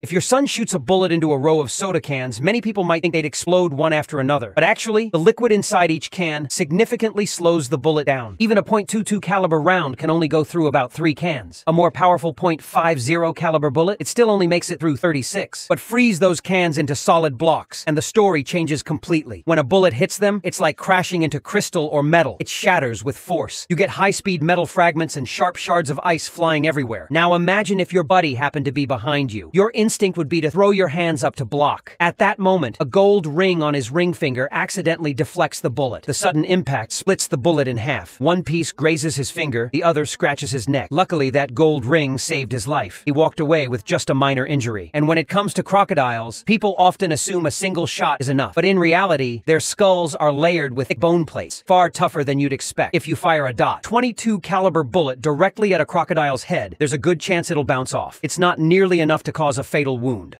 If your son shoots a bullet into a row of soda cans, many people might think they'd explode one after another. But actually, the liquid inside each can significantly slows the bullet down. Even a .22 caliber round can only go through about three cans. A more powerful .50 caliber bullet, it still only makes it through 36. But freeze those cans into solid blocks, and the story changes completely. When a bullet hits them, it's like crashing into crystal or metal. It shatters with force. You get high-speed metal fragments and sharp shards of ice flying everywhere. Now imagine if your buddy happened to be behind you. Your instinct would be to throw your hands up to block. At that moment, a gold ring on his ring finger accidentally deflects the bullet. The sudden impact splits the bullet in half. One piece grazes his finger, the other scratches his neck. Luckily, that gold ring saved his life. He walked away with just a minor injury. And when it comes to crocodiles, people often assume a single shot is enough. But in reality, their skulls are layered with thick bone plates, far tougher than you'd expect. If you fire a dot 22 caliber bullet directly at a crocodile's head, there's a good chance it'll bounce off. It's not nearly enough to cause a fatal wound.